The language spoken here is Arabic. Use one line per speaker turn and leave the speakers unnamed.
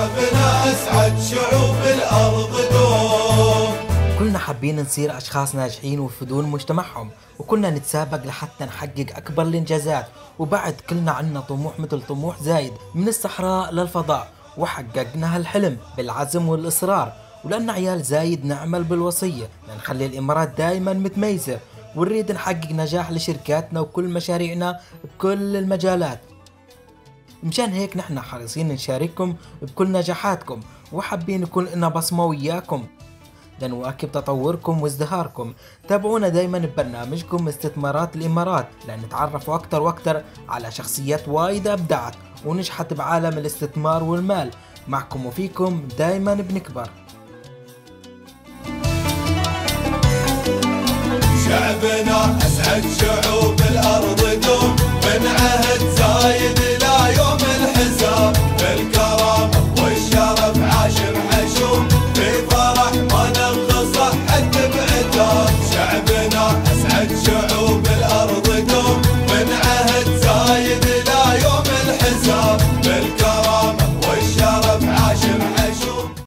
شعبنا أسعد شعوب الأرض دوم.
كلنا حابين نصير أشخاص ناجحين ويفيدون مجتمعهم وكلنا نتسابق لحتى نحقق أكبر الإنجازات. وبعد كلنا عنا طموح مثل طموح زايد من الصحراء للفضاء وحققنا هالحلم بالعزم والإصرار. ولأن عيال زايد نعمل بالوصية لنخلي الإمارات دائما متميزة. ونريد نحقق نجاح لشركاتنا وكل مشاريعنا بكل المجالات. مشان هيك نحن حريصين نشارككم بكل نجاحاتكم وحابين يكون لنا بصمة وياكم. لنواكب تطوركم وازدهاركم. تابعونا دايما ببرنامجكم استثمارات الإمارات. لنتعرف أكتر وأكتر على شخصيات وايدة أبدعت ونجحت بعالم الاستثمار والمال. معكم وفيكم دايما بنكبر.
شعبنا أسعد شعوب.